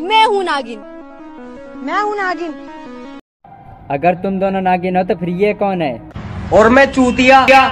मैं हूँ नागिन। मैं हूँ नागिन। अगर तुम दोनों नागिन हो तो फिर ये कौन है? और मैं चूतिया। क्या